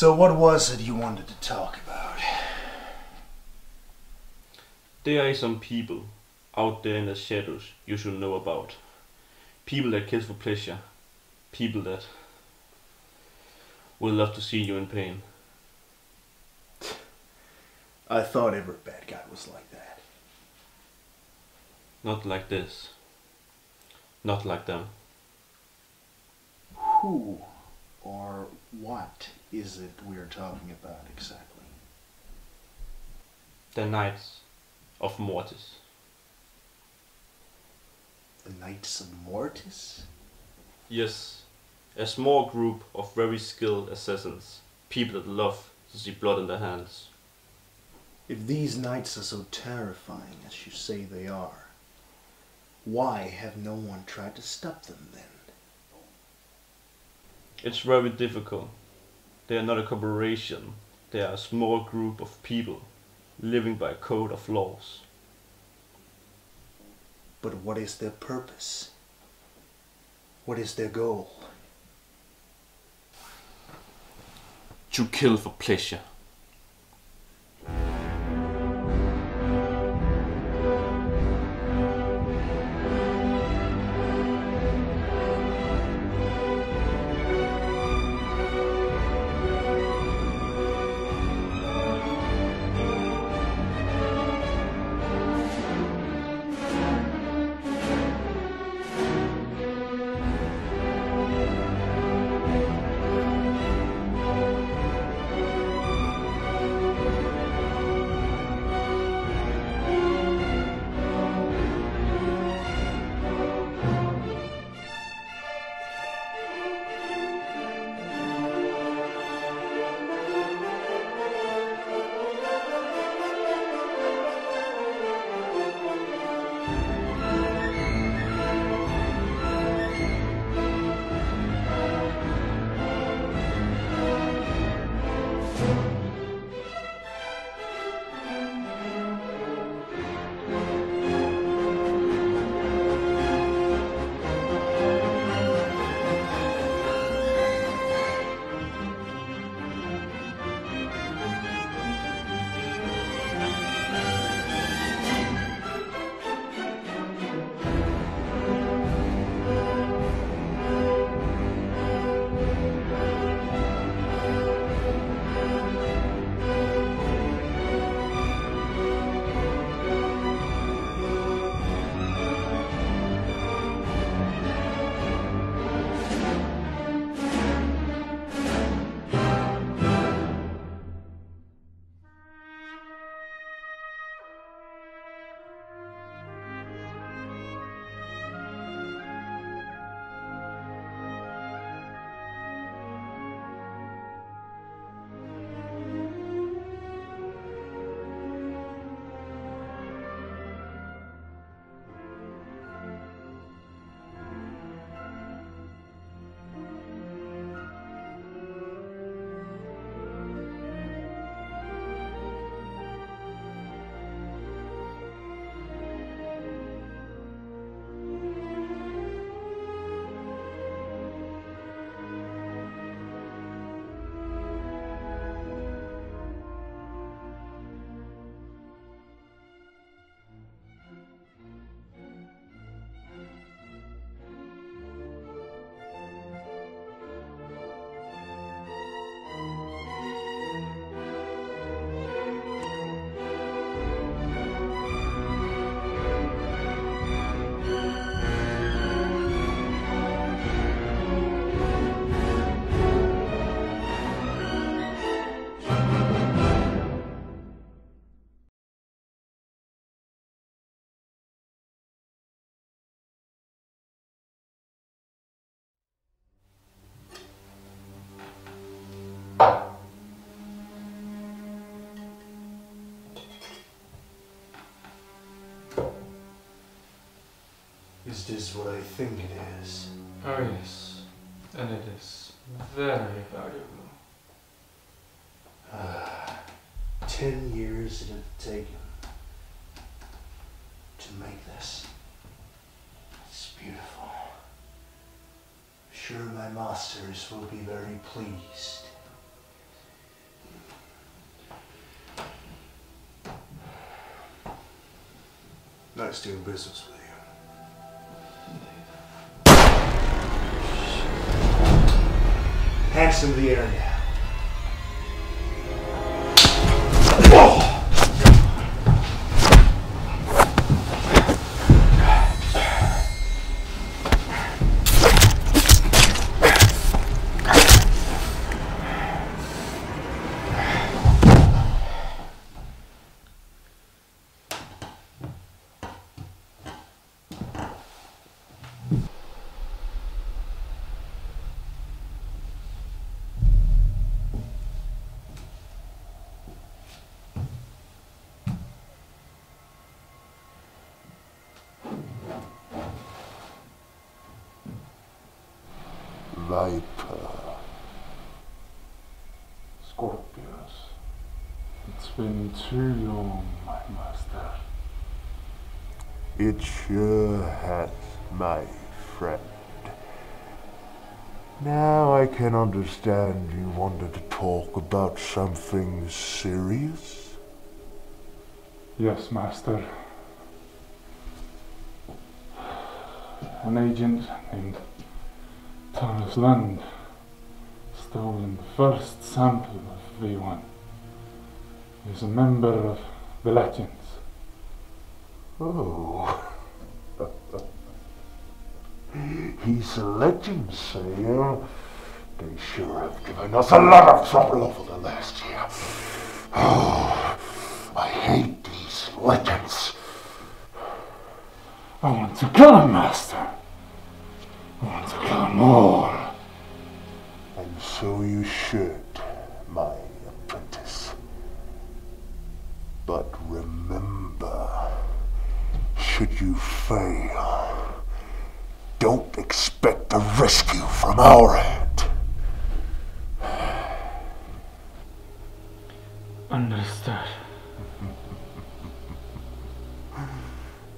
So what was it you wanted to talk about? There are some people out there in the shadows you should know about. People that kill for pleasure. People that will love to see you in pain. I thought every bad guy was like that. Not like this. Not like them. Who or what is it we're talking about exactly? The Knights of Mortis. The Knights of Mortis? Yes, a small group of very skilled assassins. People that love to see blood in their hands. If these knights are so terrifying as you say they are, why have no one tried to stop them then? It's very difficult. They are not a corporation. They are a small group of people living by a code of laws. But what is their purpose? What is their goal? To kill for pleasure. Is this what I think it is? Oh yes, and it is very valuable. Ah, ten years it had taken to make this. It's beautiful. Sure my masters will be very pleased. Let's do business with Hands in the air Viper. Uh, Scorpius. It's been too long, my master. It sure has, my friend. Now I can understand you wanted to talk about something serious. Yes, Master. An agent named Thomas Lund stolen the first sample of V1. He's a member of the Legends. Oh. He's a legend, say you? They sure have given us a lot of trouble over the last year. Oh, I hate these legends. I want to kill him, Master. Want to kill them all. And so you should, my apprentice. But remember, should you fail, don't expect a rescue from our end. Understood.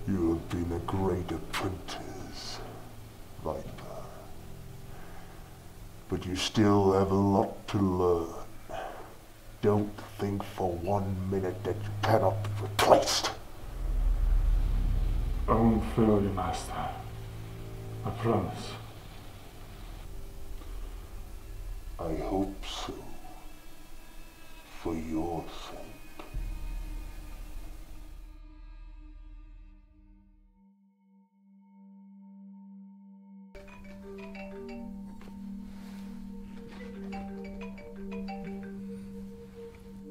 You have been a great apprentice, Viper. But you still have a lot to learn. Don't think for one minute that you cannot be replaced. I won't fail Master. I promise. I hope so. For your sake.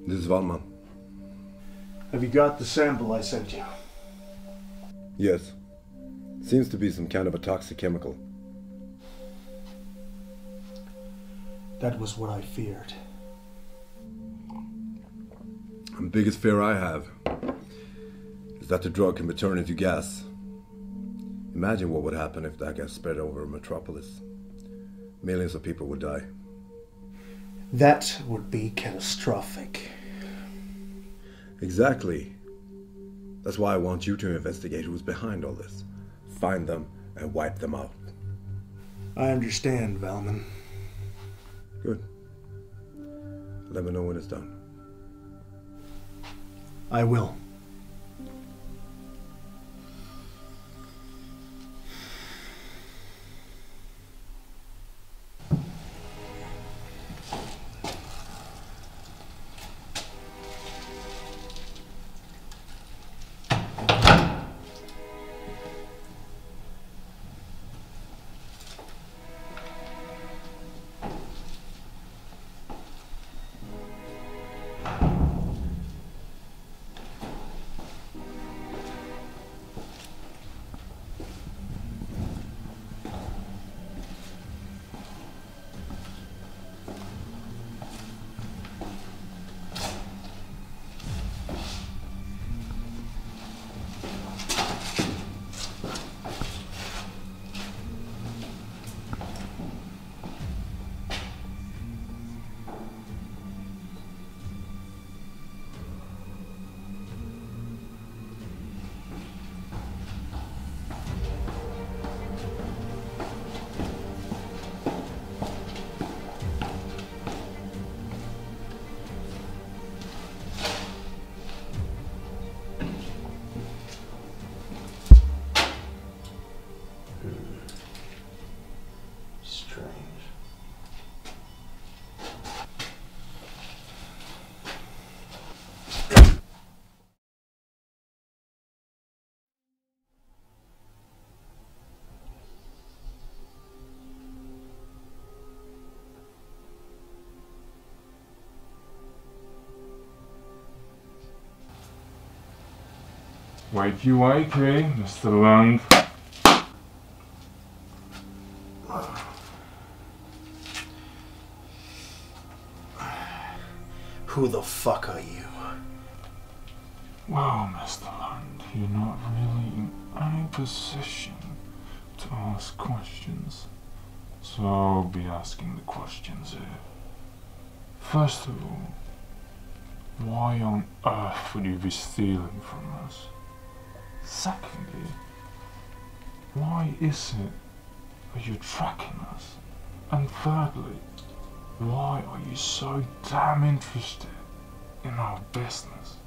This is Valman. Have you got the sample I sent you? Yes. Seems to be some kind of a toxic chemical. That was what I feared. The biggest fear I have is that the drug can be turned into gas. Imagine what would happen if that gas spread over a metropolis. Millions of people would die. That would be catastrophic. Exactly. That's why I want you to investigate who's behind all this. Find them and wipe them out. I understand, Valman. Good. Let me know when it's done. I will. Wakey wakey, Mr. Lund. Who the fuck are you? Well, Mr. Lund, you're not really in any position to ask questions. So I'll be asking the questions here. First of all, why on earth would you be stealing from us? Secondly, why is it that you're tracking us? And thirdly, why are you so damn interested in our business?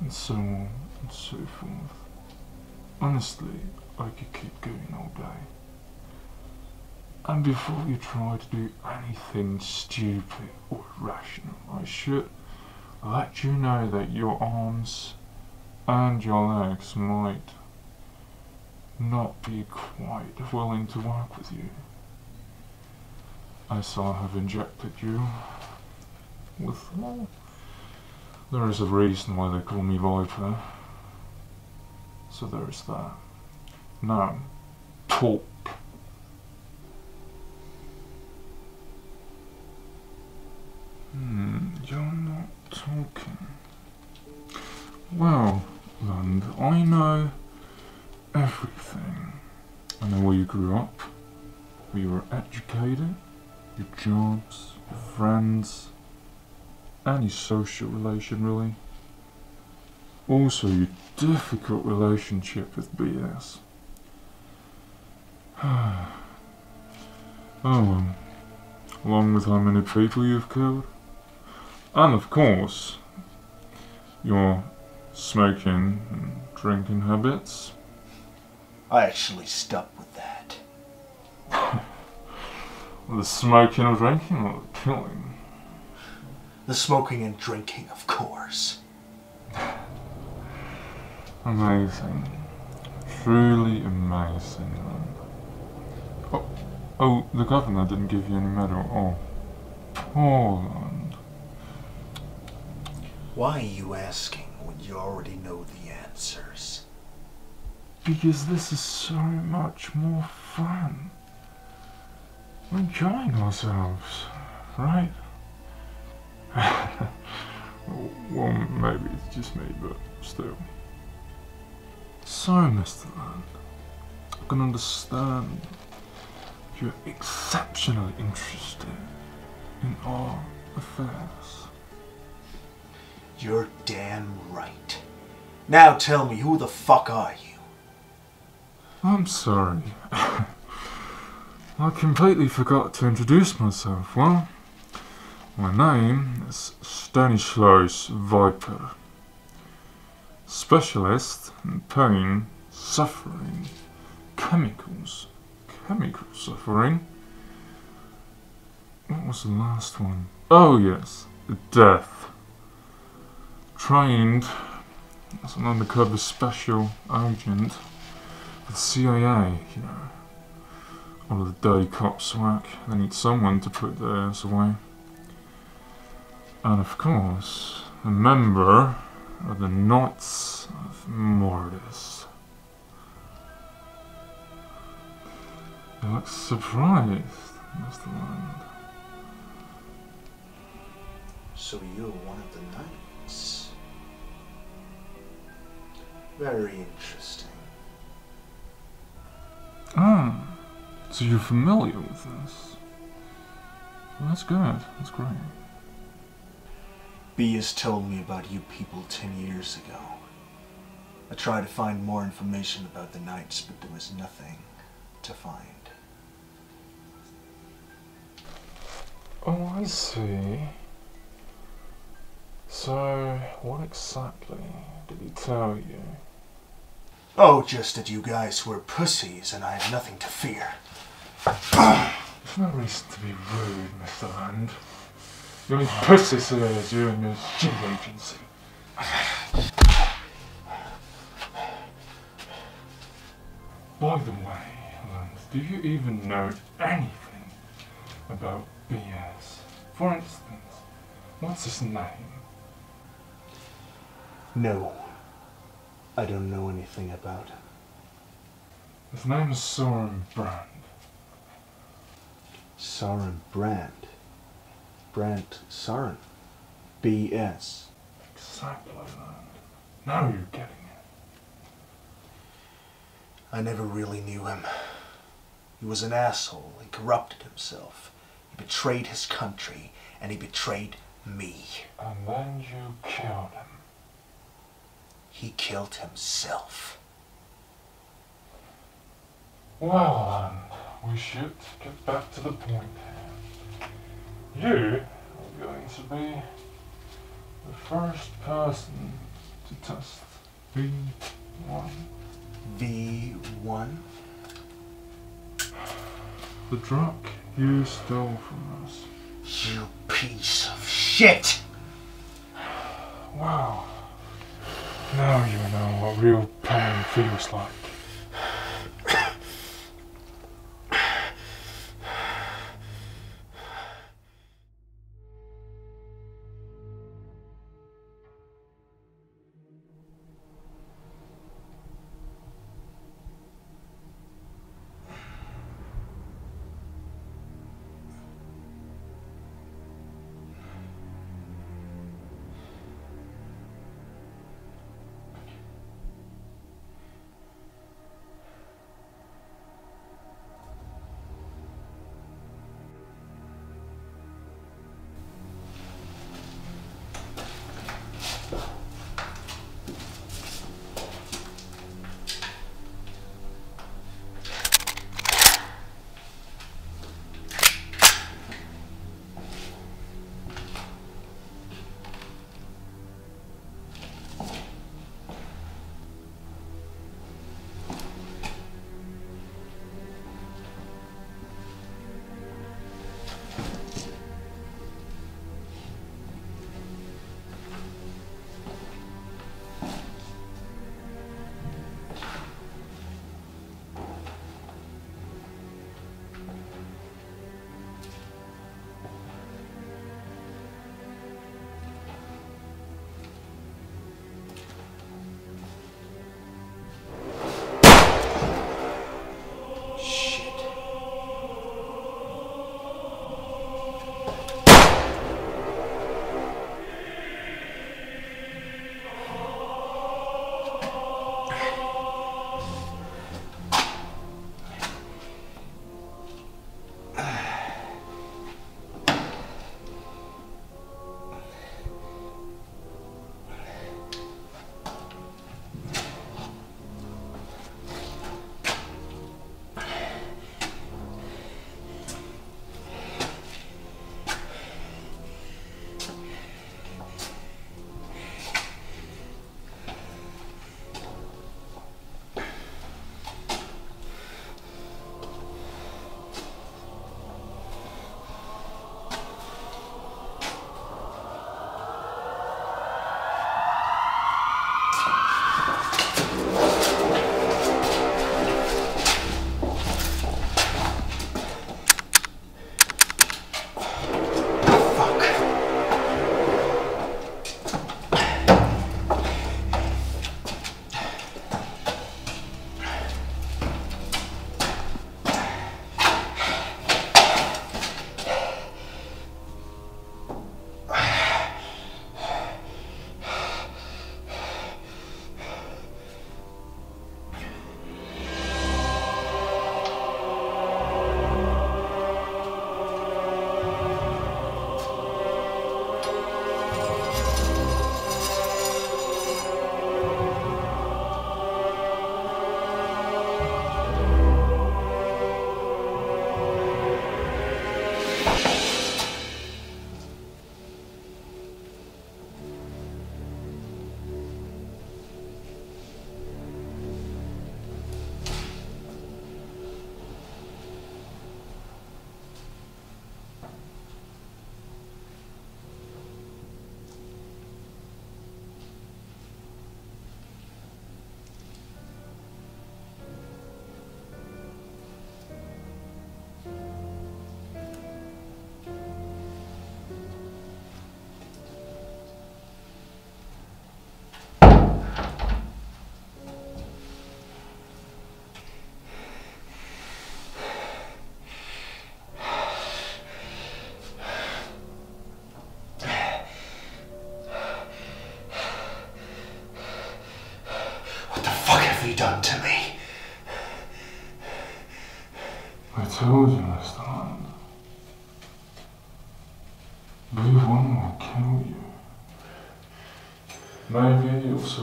And so on and so forth. Honestly, I could keep going all day. And before you try to do anything stupid or irrational, I should let you know that your arms and your legs might not be quite willing to work with you. As I have injected you with, well, there is a reason why they call me Viper. So there is that. Now, talk. Hmm, you're not talking. Well, Lund, I know everything. I know where you grew up, where you were educated, your jobs, your friends, any social relation really. Also, your difficult relationship with BS. oh along with how many people you've killed. And of course, your smoking and drinking habits. I actually stuck with that. The smoking and drinking or the killing? The smoking and drinking, of course. Amazing. Truly amazing. Oh, oh, the governor didn't give you any medal. Oh, Poland. Why are you asking when you already know the answers? Because this is so much more fun. We're enjoying ourselves, right? well, maybe it's just me, but still. So, Mr. Lund, I can understand you're exceptionally interested in our affairs. You're damn right. Now tell me, who the fuck are you? I'm sorry. I completely forgot to introduce myself. Well, my name is Stanislaus Viper. Specialist in pain, suffering, chemicals, chemical suffering. What was the last one? Oh yes, death. Trained as an undercover special agent for the CIA, you know. All of the dirty cops work. They need someone to put their ass away. And of course, a member of the Knights of Mortis. You look surprised, Mr. Lund. So you're one of the knights. Very interesting. Ah, so you're familiar with this? Well, that's good. That's great. B has told me about you people ten years ago. I tried to find more information about the knights, but there was nothing to find. Oh, I see. So, what exactly did he tell you? Oh, just that you guys were pussies and I have nothing to fear. There's no reason to be rude, Mr. Lund. The only pussies here is you and your shit agency. By the way, Lund, do you even know anything about BS? For instance, what's his name? No. I don't know anything about him. His name is Soren Brand. Soren Brand. Brand Soren. B.S. Exactly. Now you're getting it. I never really knew him. He was an asshole. He corrupted himself. He betrayed his country, and he betrayed me. And then you killed him. He killed himself. Well then, we should get back to the point. You are going to be the first person to test V1. V1? The drug you stole from us. You piece of shit! Wow. Now you know what real pain feels like.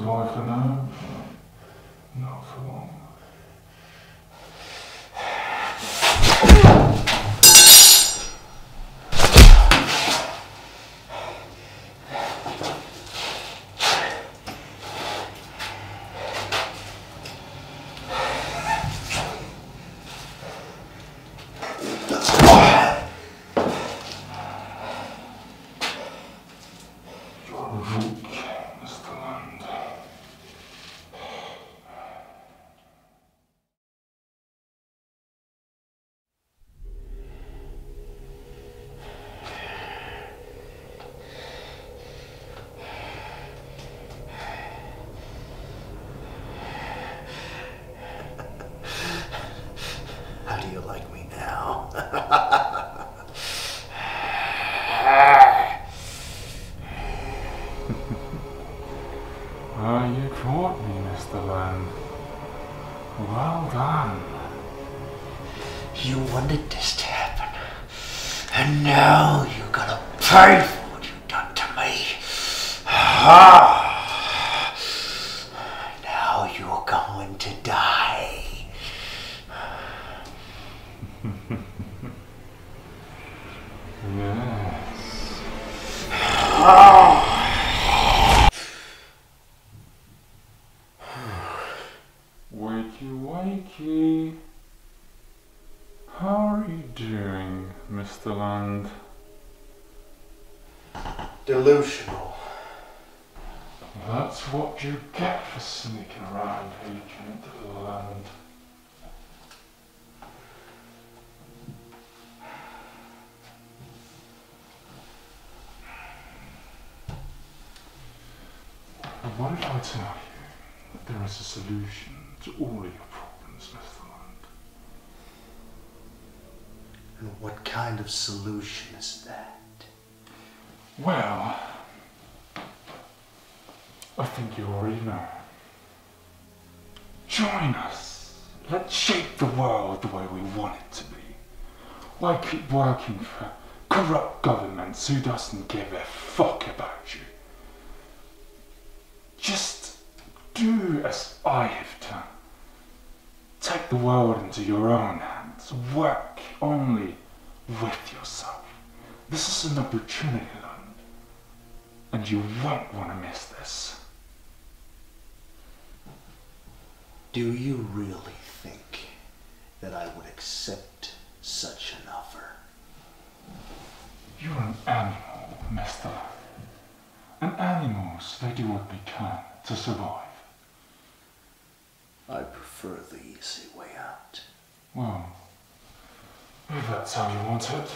Maybe you'll survive for now, but not for long. You're weak, Mr. Lund. How do you like me now? Ah, you caught me, Mr. Lund. Well done. You wanted this to happen. And now you're gonna pay for what you've done to me. Ah. Now you're going to die. Yes. Wakey, wakey. How are you doing, Mr. Lund? Delusional. That's what you get for sneaking around, Agent Lund. What if I tell you that there is a solution to all of your problems, Mr. Lund? And what kind of solution is that? Well, I think you already know. Join us. Let's shape the world the way we want it to be. Why keep working for corrupt governments who doesn't give a fuck about you? Just do as I have done. Take the world into your own hands. Work only with yourself. This is an opportunity, London. And you won't want to miss this. Do you really think that I would accept such an offer? You're an animal, mister. And animals, they do what they can to survive. I prefer the easy way out. Well, if that's how you want it.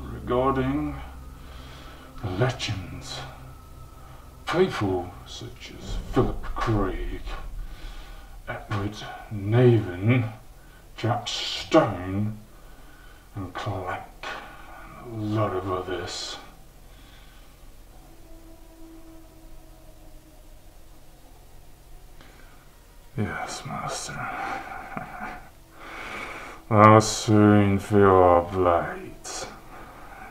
Regarding legends. People such as Philip Craig, Edward Navin, Jack Stone, and Clank, and a lot of others. Yes, master. I'll soon feel our blades.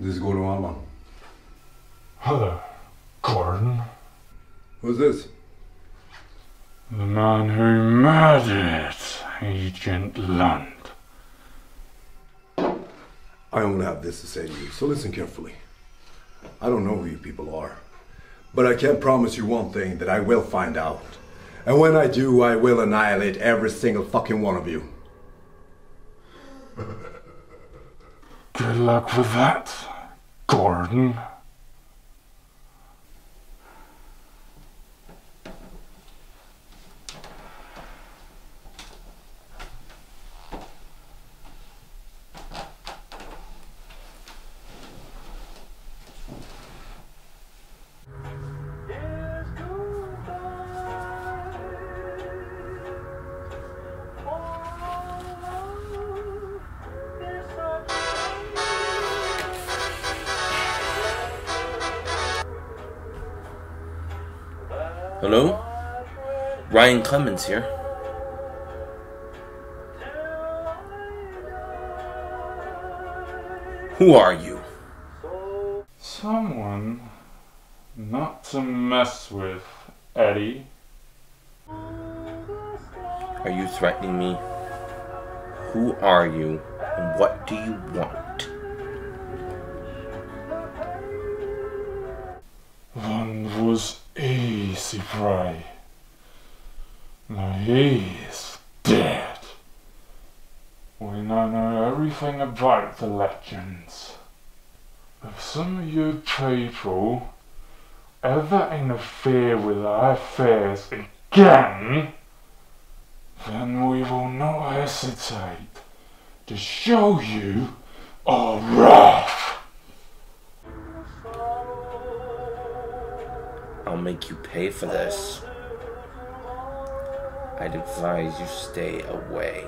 This is Gordon Valman. Hello, Gordon. Who's this? The man who murdered Agent Lund. I only have this to say to you, so listen carefully. I don't know who you people are, but I can promise you one thing that I will find out. And when I do, I will annihilate every single fucking one of you. Good luck with that, Gordon. Hello? Ryan Clemens here. Who are you? Someone not to mess with, Eddie. Are you threatening me? Who are you? And what do you want? One was easy prey. Now he's dead. We now know everything about the legends. If some of you people ever interfere with our affairs again, then we will not hesitate to show you our wrath. I'll make you pay for this. I'd advise you stay away.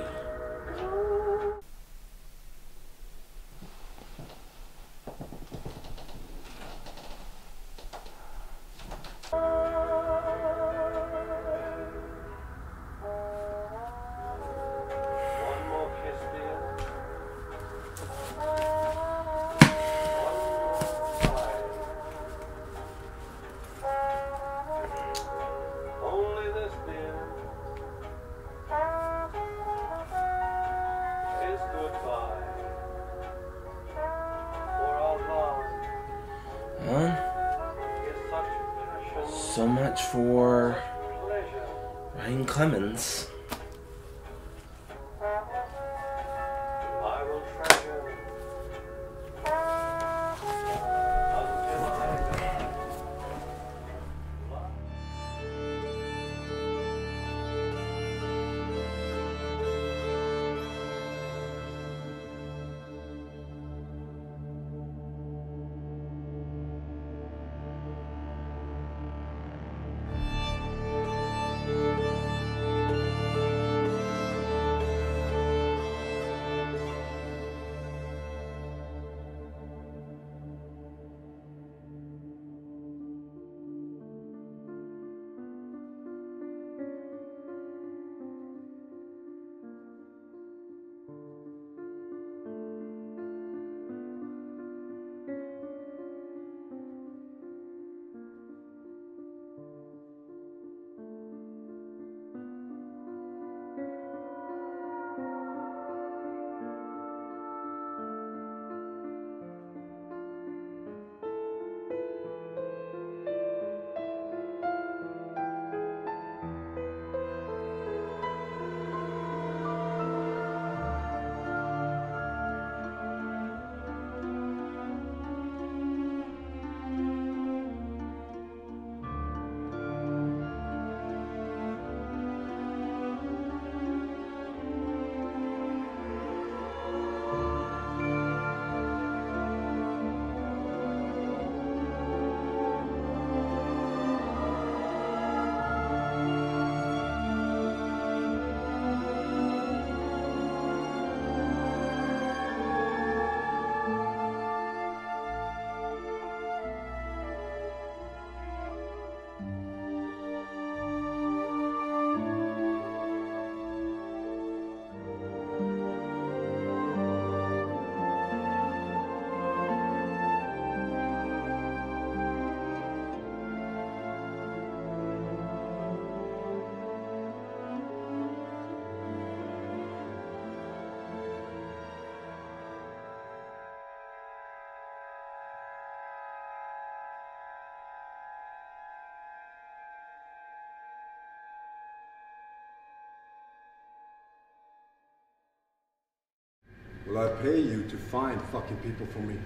Well, I pay you to find fucking people for me.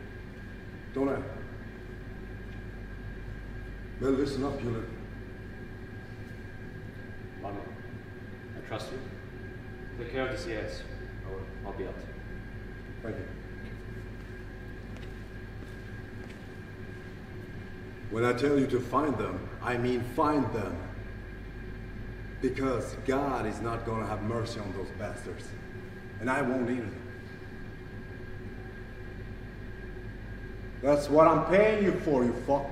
Don't I? Well, listen up, Bueller. Marlon, I trust you. Take care of the CS. I will. I'll be out. Thank you. When I tell you to find them, I mean find them. Because God is not going to have mercy on those bastards. And I won't either. That's what I'm paying you for, you fuck.